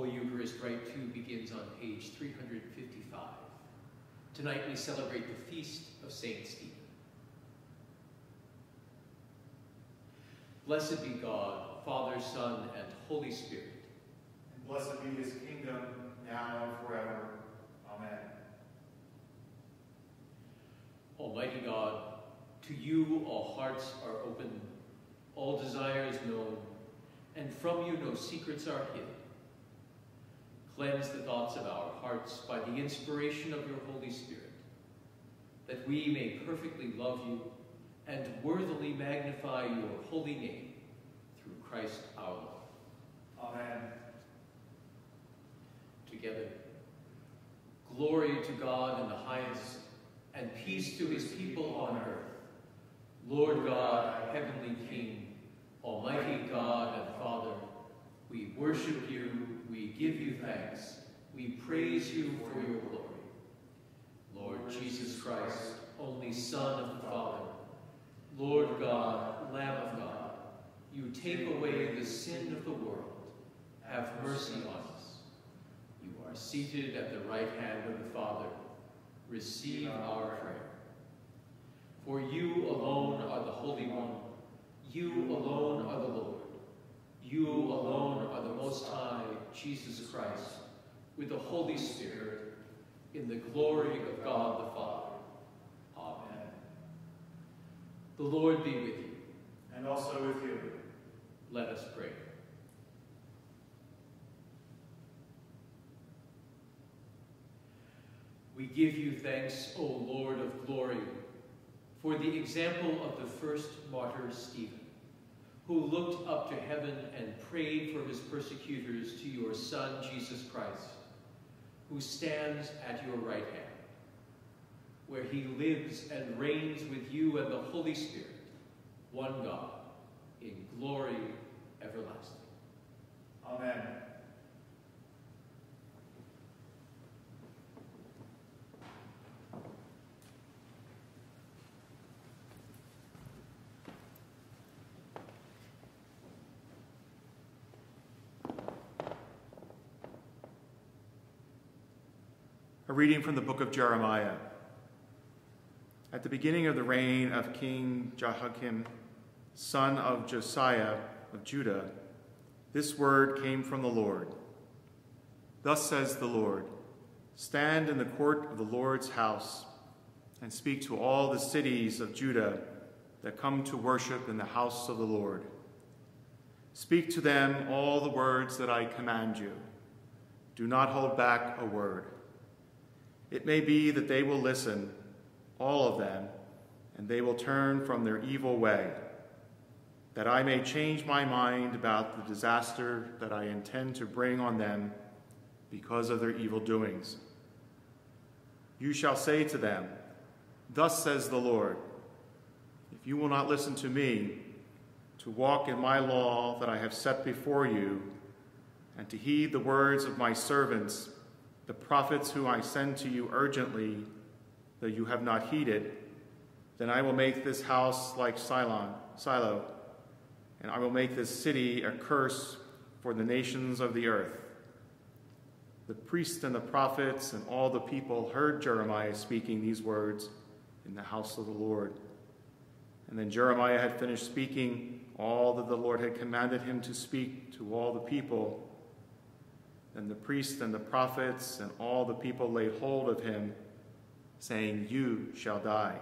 Holy Eucharist Rite 2 begins on page 355. Tonight we celebrate the feast of Saint Stephen. Blessed be God, Father, Son, and Holy Spirit. And blessed be his kingdom, now and forever. Amen. Almighty God, to you all hearts are open, all desires known, and from you no secrets are hidden. Cleanse the thoughts of our hearts by the inspiration of your Holy Spirit, that we may perfectly love you and worthily magnify your holy name through Christ our Lord. Amen. Together, glory to God in the highest, and peace to his people on earth. Lord God, heavenly King, almighty God and Father, we worship you, we give you thanks, we praise you for your glory. Lord Jesus Christ, only Son of the Father, Lord God, Lamb of God, you take away the sin of the world. Have mercy on us. You are seated at the right hand of the Father. Receive our prayer. For you alone are the Holy One. You alone are the Lord. You alone are the Most High, Jesus Christ, with the Holy Spirit, in the glory of God the Father. Amen. The Lord be with you. And also with you. Let us pray. We give you thanks, O Lord of glory, for the example of the first martyr Stephen, who looked up to heaven and prayed for his persecutors to your Son, Jesus Christ, who stands at your right hand, where he lives and reigns with you and the Holy Spirit, one God, in glory everlasting. Amen. A reading from the book of Jeremiah. At the beginning of the reign of King Jehoiakim, son of Josiah of Judah, this word came from the Lord. Thus says the Lord, Stand in the court of the Lord's house and speak to all the cities of Judah that come to worship in the house of the Lord. Speak to them all the words that I command you. Do not hold back a word. It may be that they will listen, all of them, and they will turn from their evil way, that I may change my mind about the disaster that I intend to bring on them because of their evil doings. You shall say to them, Thus says the Lord, if you will not listen to me, to walk in my law that I have set before you, and to heed the words of my servants, the prophets whom I send to you urgently, though you have not heeded, then I will make this house like Silon, Silo, and I will make this city a curse for the nations of the earth. The priests and the prophets and all the people heard Jeremiah speaking these words in the house of the Lord. And then Jeremiah had finished speaking all that the Lord had commanded him to speak to all the people. Then the priests and the prophets and all the people laid hold of him, saying, You shall die.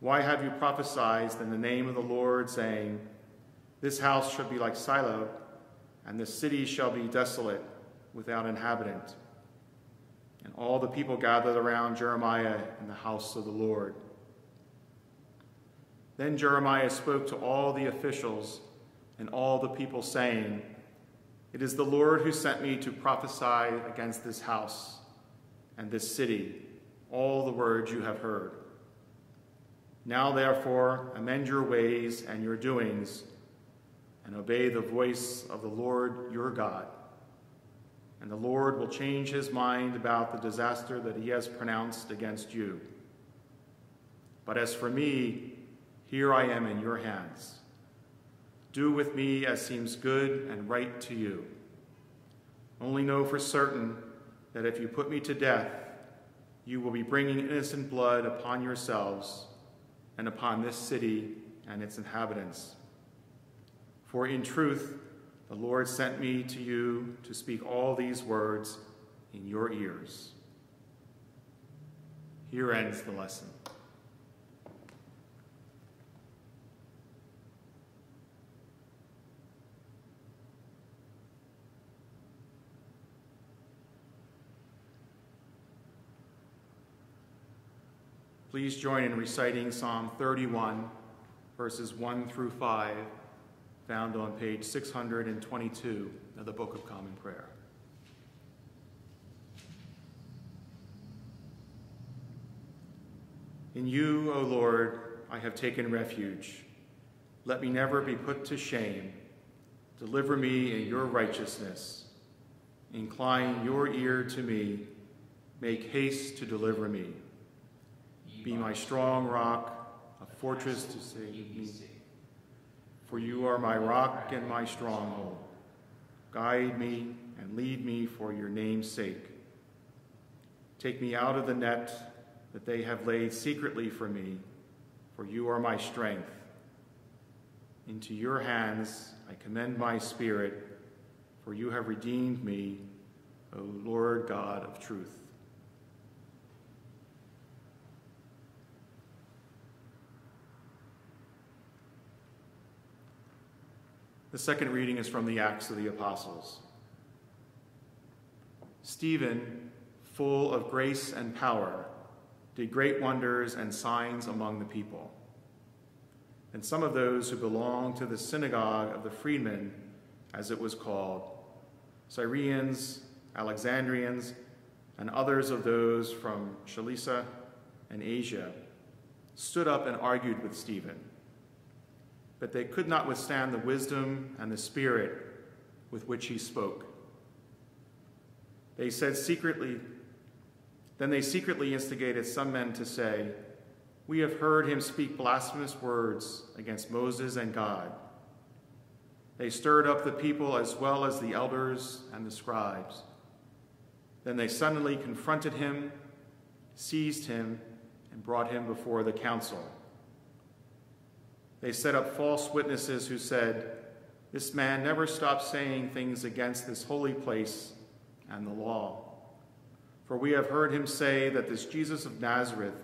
Why have you prophesied in the name of the Lord, saying, This house shall be like Silo, and the city shall be desolate, without inhabitant? And all the people gathered around Jeremiah in the house of the Lord. Then Jeremiah spoke to all the officials and all the people, saying, It is the Lord who sent me to prophesy against this house and this city, all the words you have heard. Now, therefore, amend your ways and your doings, and obey the voice of the Lord your God. And the Lord will change his mind about the disaster that he has pronounced against you. But as for me, here I am in your hands. Do with me as seems good and right to you. only know for certain that if you put me to death, you will be bringing innocent blood upon yourselves and upon this city and its inhabitants. For in truth, the Lord sent me to you to speak all these words in your ears. Here ends the lesson. Please join in reciting Psalm 31, verses 1 through 5, found on page 622 of the Book of Common Prayer. In you, O Lord, I have taken refuge. Let me never be put to shame. Deliver me in your righteousness. Incline your ear to me. Make haste to deliver me. Be my strong rock, a fortress to save me. For you are my rock and my stronghold. Guide me and lead me for your name's sake. Take me out of the net that they have laid secretly for me, for you are my strength. Into your hands I commend my spirit, for you have redeemed me, O Lord God of truth. The second reading is from the Acts of the Apostles. Stephen, full of grace and power, did great wonders and signs among the people. And some of those who belonged to the synagogue of the freedmen, as it was called, Syrians, Alexandrians, and others of those from Cilicia and Asia, stood up and argued with Stephen but they could not withstand the wisdom and the spirit with which he spoke. They said secretly, then they secretly instigated some men to say, We have heard him speak blasphemous words against Moses and God. They stirred up the people as well as the elders and the scribes. Then they suddenly confronted him, seized him, and brought him before the council. They set up false witnesses who said, This man never stopped saying things against this holy place and the law. For we have heard him say that this Jesus of Nazareth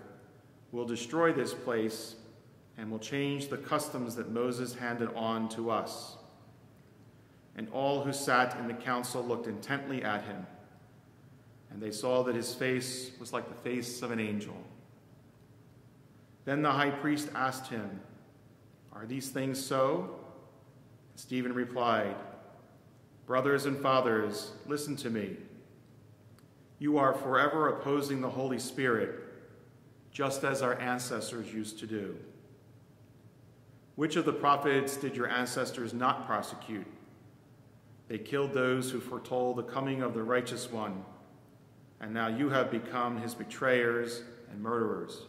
will destroy this place and will change the customs that Moses handed on to us. And all who sat in the council looked intently at him, and they saw that his face was like the face of an angel. Then the high priest asked him, are these things so? Stephen replied, Brothers and fathers, listen to me. You are forever opposing the Holy Spirit, just as our ancestors used to do. Which of the prophets did your ancestors not prosecute? They killed those who foretold the coming of the righteous one, and now you have become his betrayers and murderers.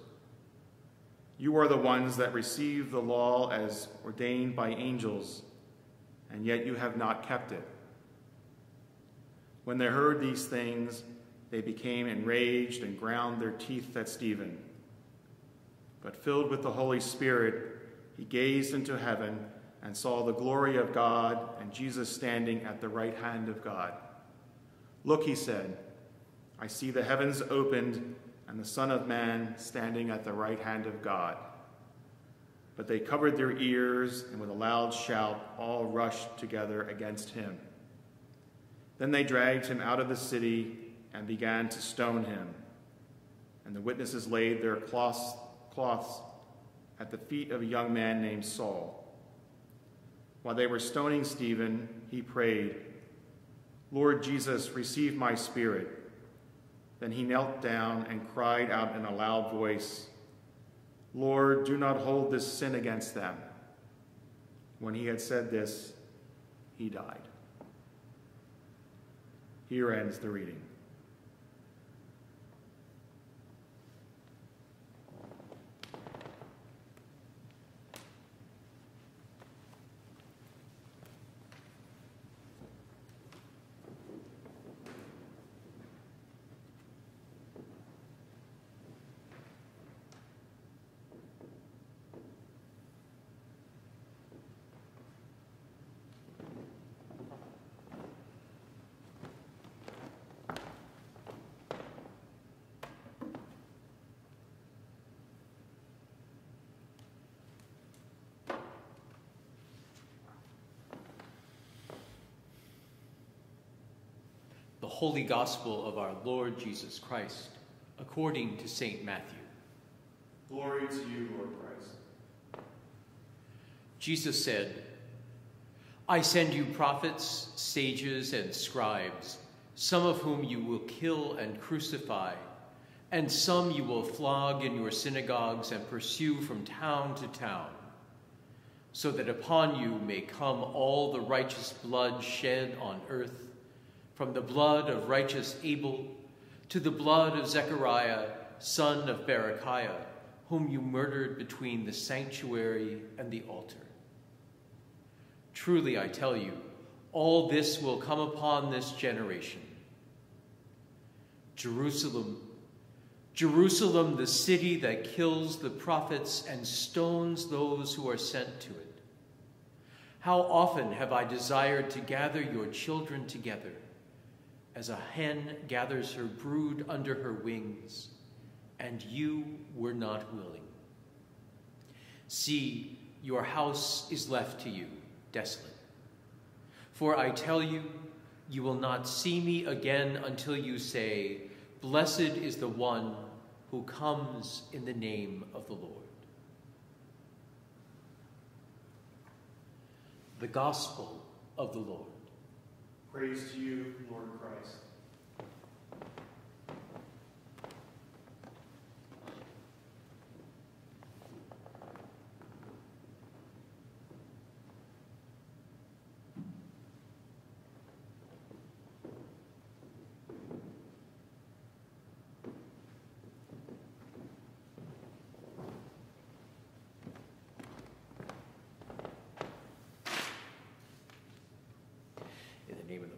You are the ones that receive the law as ordained by angels, and yet you have not kept it. When they heard these things, they became enraged and ground their teeth at Stephen. But filled with the Holy Spirit, he gazed into heaven and saw the glory of God and Jesus standing at the right hand of God. Look, he said, I see the heavens opened and the Son of Man standing at the right hand of God. But they covered their ears, and with a loud shout, all rushed together against him. Then they dragged him out of the city and began to stone him. And the witnesses laid their cloths, cloths at the feet of a young man named Saul. While they were stoning Stephen, he prayed, Lord Jesus, receive my spirit. Then he knelt down and cried out in a loud voice, Lord, do not hold this sin against them. When he had said this, he died. Here ends the reading. Holy Gospel of our Lord Jesus Christ, according to St. Matthew. Glory to you, Lord Christ. Jesus said, I send you prophets, sages, and scribes, some of whom you will kill and crucify, and some you will flog in your synagogues and pursue from town to town, so that upon you may come all the righteous blood shed on earth from the blood of righteous Abel to the blood of Zechariah, son of Berechiah, whom you murdered between the sanctuary and the altar. Truly, I tell you, all this will come upon this generation. Jerusalem, Jerusalem, the city that kills the prophets and stones those who are sent to it. How often have I desired to gather your children together as a hen gathers her brood under her wings, and you were not willing. See, your house is left to you desolate. For I tell you, you will not see me again until you say, Blessed is the one who comes in the name of the Lord. The Gospel of the Lord. Praise to you, Lord Christ.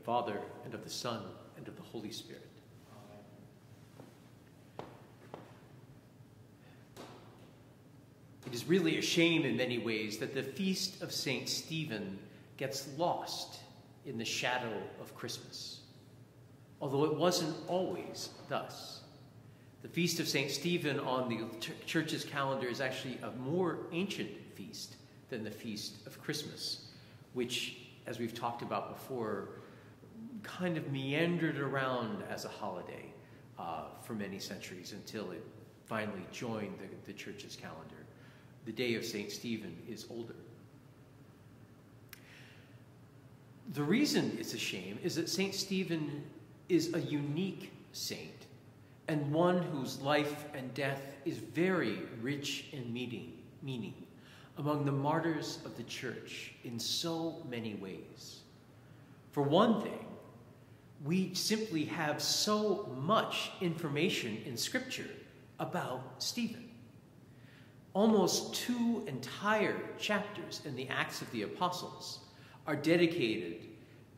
Father, and of the Son, and of the Holy Spirit. It is really a shame in many ways that the feast of St. Stephen gets lost in the shadow of Christmas, although it wasn't always thus. The feast of St. Stephen on the church's calendar is actually a more ancient feast than the feast of Christmas, which, as we've talked about before, kind of meandered around as a holiday uh, for many centuries until it finally joined the, the church's calendar. The day of St. Stephen is older. The reason it's a shame is that St. Stephen is a unique saint and one whose life and death is very rich in meaning, meaning among the martyrs of the church in so many ways. For one thing, we simply have so much information in Scripture about Stephen. Almost two entire chapters in the Acts of the Apostles are dedicated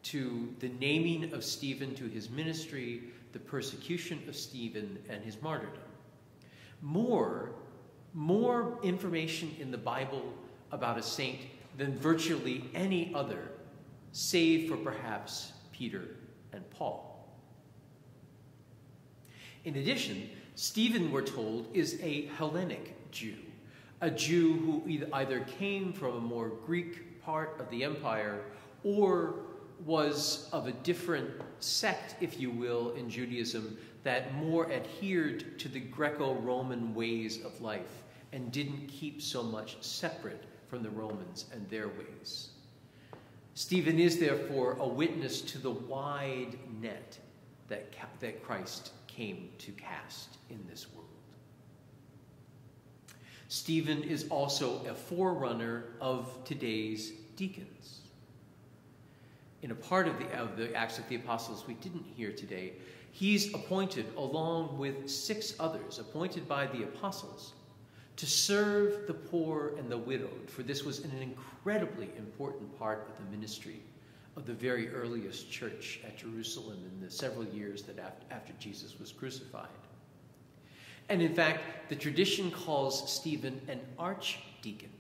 to the naming of Stephen, to his ministry, the persecution of Stephen, and his martyrdom. More, more information in the Bible about a saint than virtually any other, save for perhaps Peter and Paul. In addition, Stephen, we're told, is a Hellenic Jew, a Jew who either came from a more Greek part of the empire or was of a different sect, if you will, in Judaism that more adhered to the Greco Roman ways of life and didn't keep so much separate from the Romans and their ways. Stephen is therefore a witness to the wide net that, that Christ came to cast in this world. Stephen is also a forerunner of today's deacons. In a part of the, of the Acts of the Apostles we didn't hear today, he's appointed along with six others, appointed by the apostles, to serve the poor and the widowed, for this was an incredibly important part of the ministry of the very earliest church at Jerusalem in the several years that after Jesus was crucified. And in fact, the tradition calls Stephen an archdeacon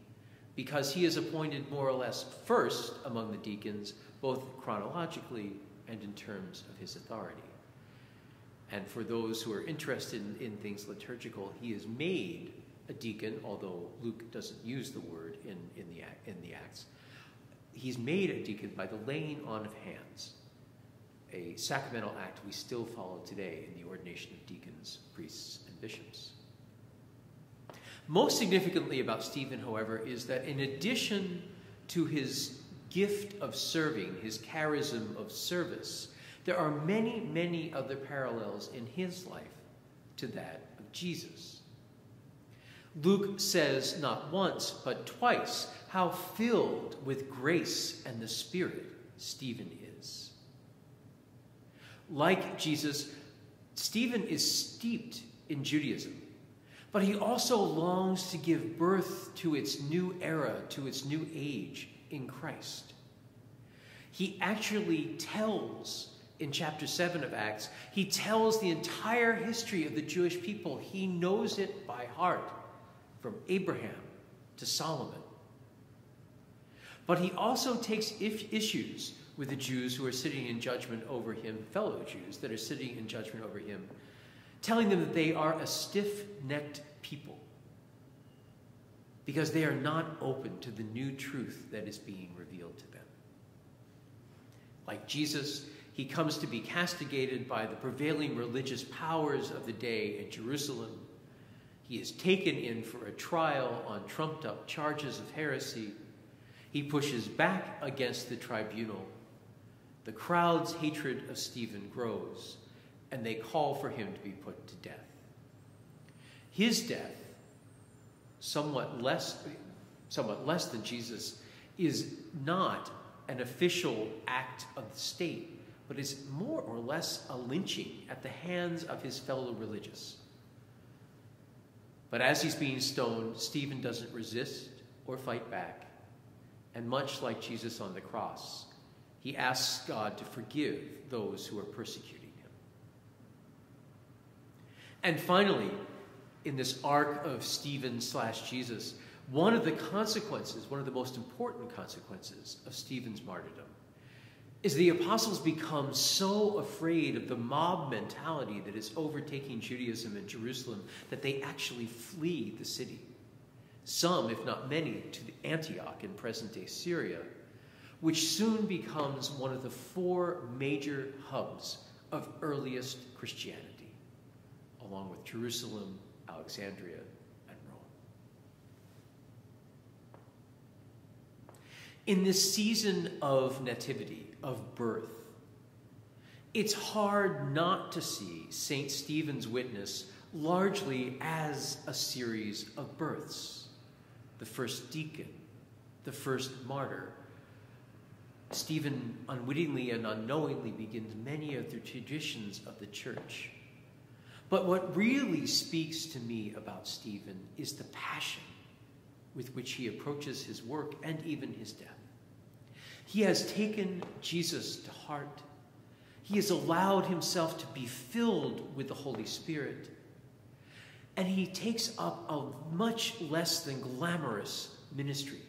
because he is appointed more or less first among the deacons, both chronologically and in terms of his authority. And for those who are interested in, in things liturgical, he is made a deacon, although Luke doesn't use the word in, in, the, in the Acts. He's made a deacon by the laying on of hands. a sacramental act we still follow today in the ordination of deacons, priests, and bishops. Most significantly about Stephen, however, is that in addition to his gift of serving, his charism of service, there are many, many other parallels in his life to that of Jesus. Luke says not once, but twice, how filled with grace and the Spirit Stephen is. Like Jesus, Stephen is steeped in Judaism, but he also longs to give birth to its new era, to its new age in Christ. He actually tells in chapter 7 of Acts, he tells the entire history of the Jewish people. He knows it by heart, from Abraham to Solomon. But he also takes issues with the Jews who are sitting in judgment over him, fellow Jews that are sitting in judgment over him, telling them that they are a stiff necked people because they are not open to the new truth that is being revealed to them. Like Jesus, he comes to be castigated by the prevailing religious powers of the day in Jerusalem. He is taken in for a trial on trumped up charges of heresy. He pushes back against the tribunal. The crowd's hatred of Stephen grows, and they call for him to be put to death. His death, somewhat less, somewhat less than Jesus, is not an official act of the state but is more or less a lynching at the hands of his fellow religious. But as he's being stoned, Stephen doesn't resist or fight back. And much like Jesus on the cross, he asks God to forgive those who are persecuting him. And finally, in this arc of Stephen slash Jesus, one of the consequences, one of the most important consequences of Stephen's martyrdom, is the apostles become so afraid of the mob mentality that is overtaking Judaism in Jerusalem that they actually flee the city. Some, if not many, to Antioch in present day Syria, which soon becomes one of the four major hubs of earliest Christianity, along with Jerusalem, Alexandria, In this season of nativity, of birth, it's hard not to see St. Stephen's witness largely as a series of births. The first deacon, the first martyr. Stephen unwittingly and unknowingly begins many of the traditions of the church. But what really speaks to me about Stephen is the passion with which he approaches his work and even his death. He has taken Jesus to heart. He has allowed himself to be filled with the Holy Spirit. And he takes up a much less than glamorous ministry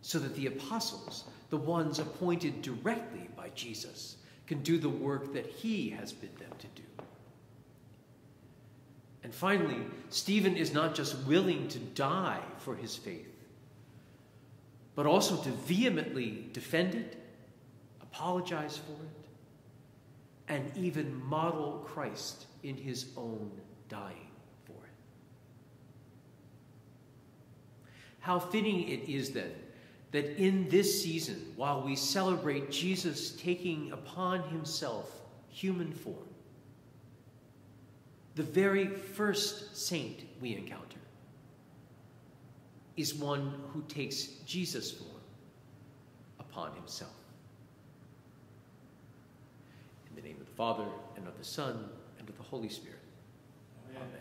so that the apostles, the ones appointed directly by Jesus, can do the work that he has bid them to do. And finally, Stephen is not just willing to die for his faith, but also to vehemently defend it, apologize for it, and even model Christ in his own dying for it. How fitting it is then that in this season, while we celebrate Jesus taking upon himself human form, the very first saint we encounter is one who takes Jesus' form upon himself. In the name of the Father, and of the Son, and of the Holy Spirit. Amen. Amen.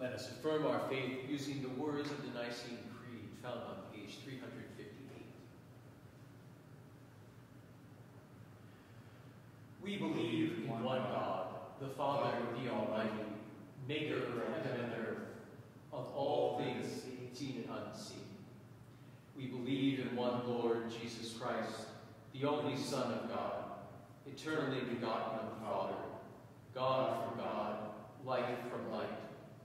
Let us affirm our faith using the words of the Nicene Creed found on page 358. We believe in one God, the Father, the Almighty, maker of heaven and earth, of all things seen and unseen. We believe in one Lord Jesus Christ, the only Son of God, eternally begotten of the Father, God from God, light from light,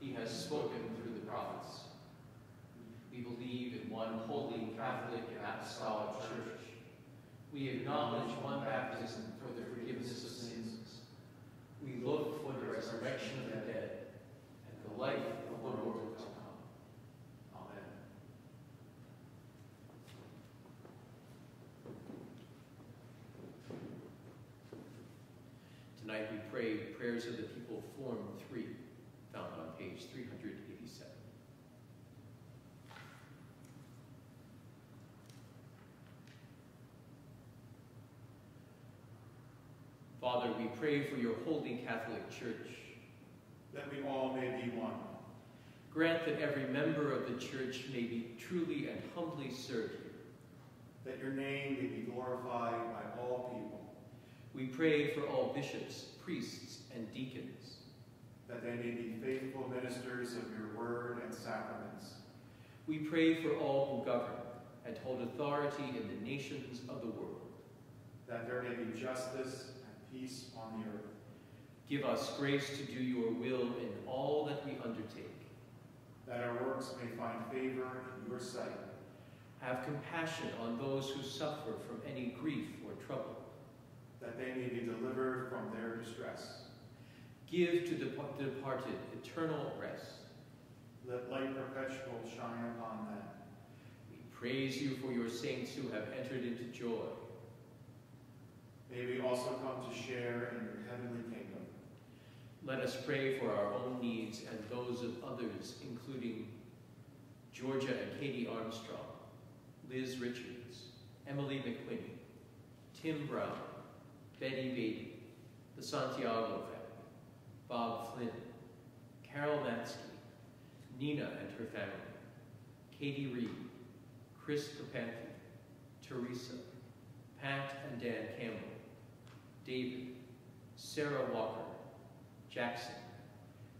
He has spoken through the prophets. We believe in one holy Catholic and Apostolic Church. We acknowledge one baptism for the forgiveness of sins. We look for the resurrection of the dead and the life of the world to come. Amen. Tonight we pray prayers of the people, Form 3, found on page 387. Father, we pray for your holy Catholic Church. That we all may be one. Grant that every member of the church may be truly and humbly serve you. That your name may be glorified by all people. We pray for all bishops, priests, and deacons. That they may be faithful ministers of your word and sacraments. We pray for all who govern and hold authority in the nations of the world. That there may be justice and peace on the earth. Give us grace to do your will in all that we undertake. That our works may find favor in your sight. Have compassion on those who suffer from any grief or trouble. That they may be delivered from their distress. Give to the departed eternal rest. Let light perpetual shine upon them. We praise you for your saints who have entered into joy. May we also come to share in your heavenly kingdom. Let us pray for our own needs and those of others, including Georgia and Katie Armstrong, Liz Richards, Emily McQuinney, Tim Brown, Betty Beatty, the Santiago family, Bob Flynn, Carol Matsky, Nina and her family, Katie Reed, Chris Kapanthy, Teresa, Pat and Dan Campbell, David, Sarah Walker, Jackson,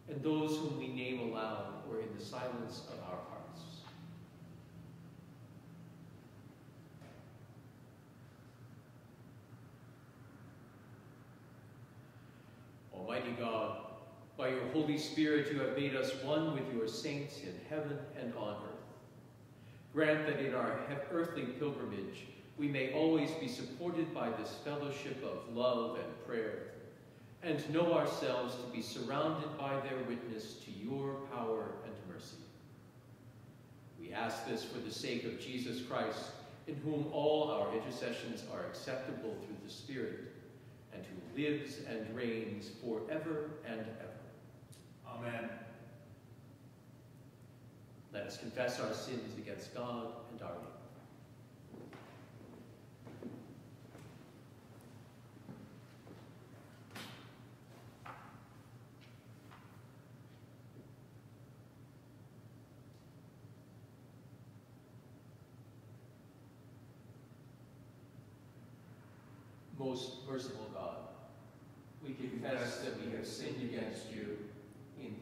and those whom we name aloud or in the silence of our hearts. Almighty God, by your Holy Spirit you have made us one with your saints in heaven and on earth. Grant that in our earthly pilgrimage we may always be supported by this fellowship of love and prayer, and know ourselves to be surrounded by their witness to your power and mercy. We ask this for the sake of Jesus Christ, in whom all our intercessions are acceptable through the Spirit, and who lives and reigns forever and ever. Amen. Let us confess our sins against God and our neighbor. Most merciful God, we confess that we have sinned against you in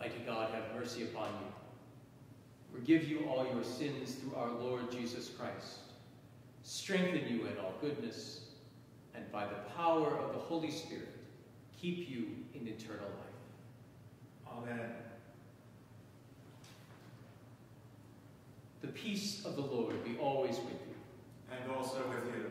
Almighty God, have mercy upon you. Forgive you all your sins through our Lord Jesus Christ. Strengthen you in all goodness, and by the power of the Holy Spirit, keep you in eternal life. Amen. The peace of the Lord be always with you. And also with you.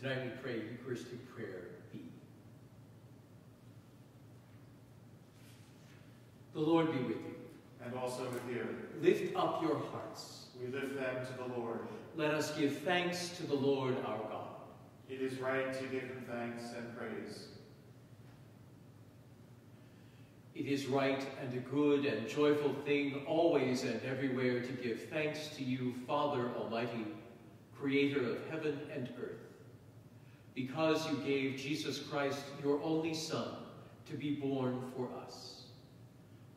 Tonight we pray Eucharistic prayer B. The Lord be with you. And also with you. Lift up your hearts. We lift them to the Lord. Let us give thanks to the Lord our God. It is right to give him thanks and praise. It is right and a good and joyful thing always and everywhere to give thanks to you, Father Almighty, creator of heaven and earth, because you gave Jesus Christ, your only Son, to be born for us,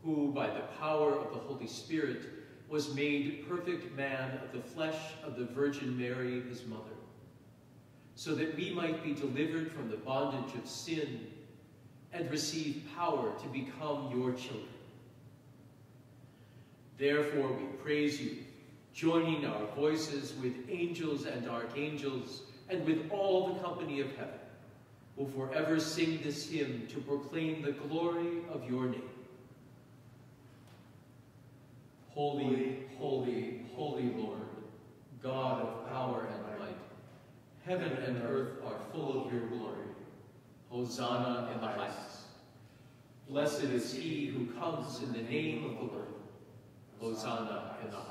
who by the power of the Holy Spirit was made perfect man of the flesh of the Virgin Mary, his mother, so that we might be delivered from the bondage of sin and receive power to become your children. Therefore we praise you, joining our voices with angels and archangels and with all the company of heaven, will forever sing this hymn to proclaim the glory of your name. Holy, holy, holy Lord, God of power and might, heaven and earth are full of your glory. Hosanna in the highest. Blessed is he who comes in the name of the Lord. Hosanna in the highest.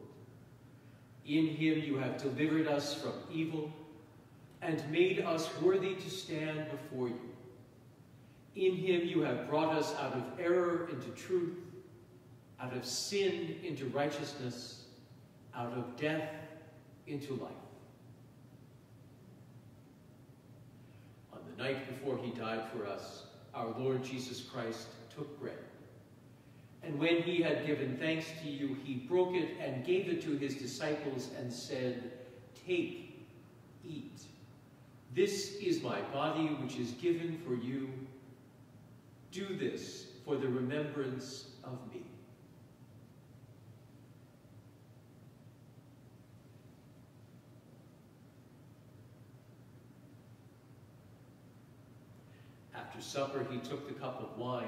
In him you have delivered us from evil and made us worthy to stand before you. In him you have brought us out of error into truth, out of sin into righteousness, out of death into life. On the night before he died for us, our Lord Jesus Christ took bread. And when he had given thanks to you, he broke it and gave it to his disciples and said, Take, eat. This is my body which is given for you. Do this for the remembrance of me. After supper, he took the cup of wine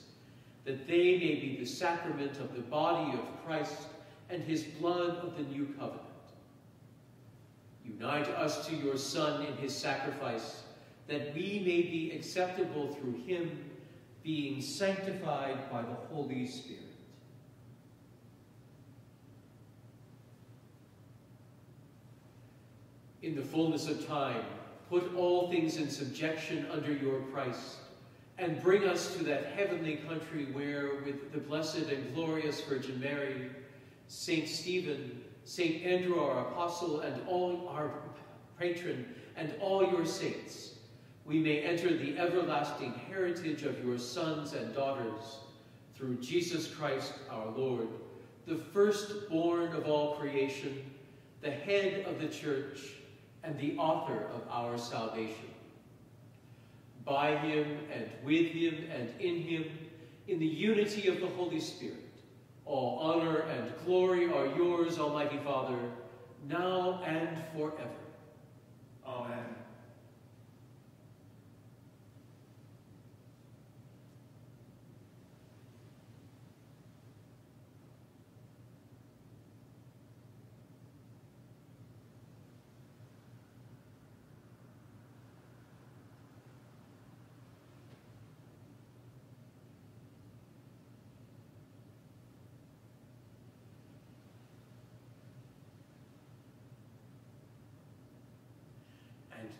that they may be the sacrament of the body of Christ and his blood of the new covenant. Unite us to your Son in his sacrifice, that we may be acceptable through him, being sanctified by the Holy Spirit. In the fullness of time, put all things in subjection under your Christ, and bring us to that heavenly country where, with the blessed and glorious Virgin Mary, Saint Stephen, Saint Andrew, our apostle, and all our patron, and all your saints, we may enter the everlasting heritage of your sons and daughters, through Jesus Christ our Lord, the firstborn of all creation, the head of the church, and the author of our salvation by him and with him and in him, in the unity of the Holy Spirit. All honor and glory are yours, Almighty Father, now and forever. Amen. And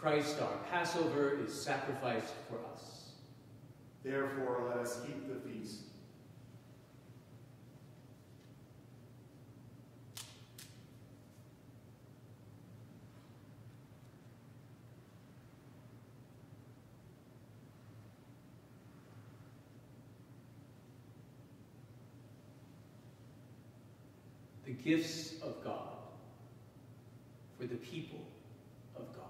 Christ, our Passover, is sacrificed for us. Therefore, let us keep the feast. The gifts of God for the people of God.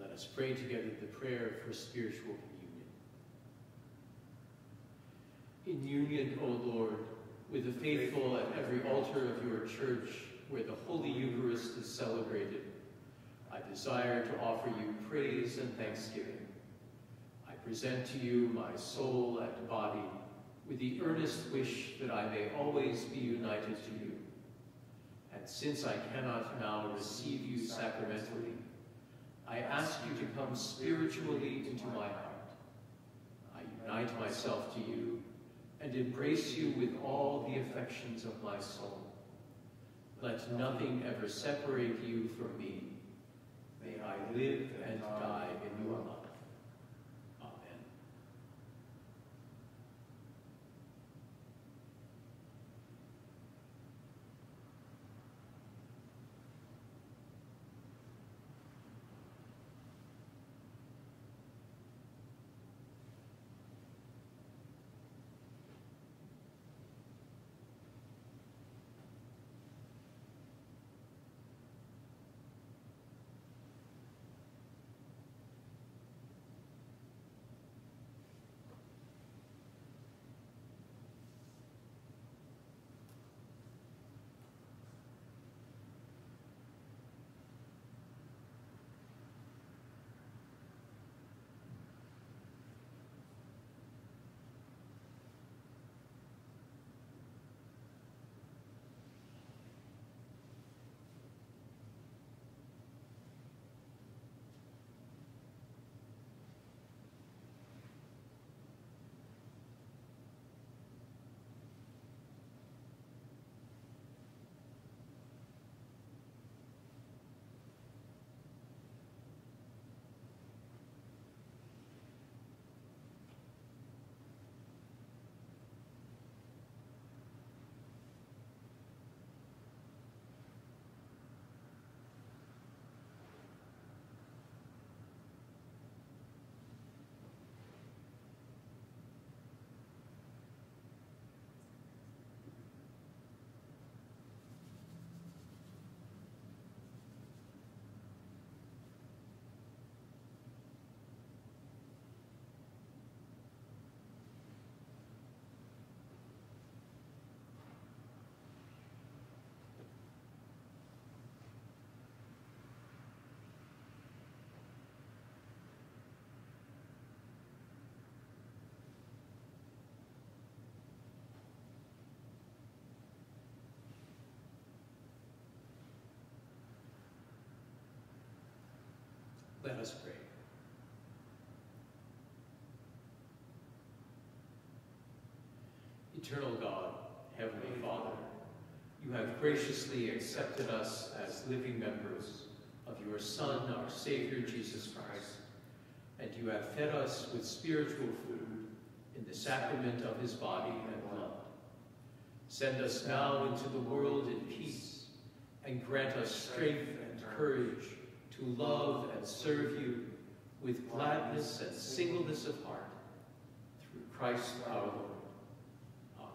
Let us pray together the prayer for spiritual communion. In union, O Lord, with the faithful at every altar of your church where the Holy Eucharist is celebrated, I desire to offer you praise and thanksgiving. I present to you my soul and body with the earnest wish that I may always be united to you. And since I cannot now receive you sacramentally, I ask you to come spiritually into my heart. I unite myself to you and embrace you with all the affections of my soul. Let nothing ever separate you from me. May I live and die in your love. Let us pray. Eternal God, Heavenly Father, you have graciously accepted us as living members of your Son, our Savior, Jesus Christ, and you have fed us with spiritual food in the sacrament of his body and blood. Send us now into the world in peace, and grant us strength and courage to love and serve you with gladness and singleness of heart, through Christ our Lord. Amen.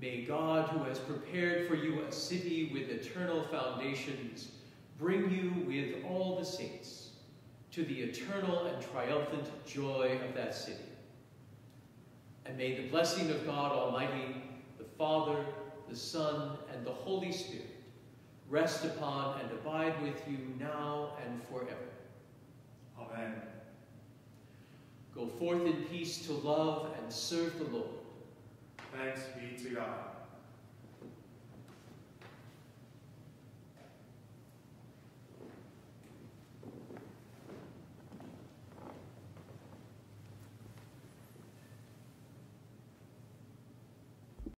May God, who has prepared for you a city with eternal foundations, bring you with all the saints to the eternal and triumphant joy of that city. And may the blessing of God Almighty, the Father, the Son, and the Holy Spirit rest upon and abide with you now and forever. Amen. Go forth in peace to love and serve the Lord. Thanks be to God.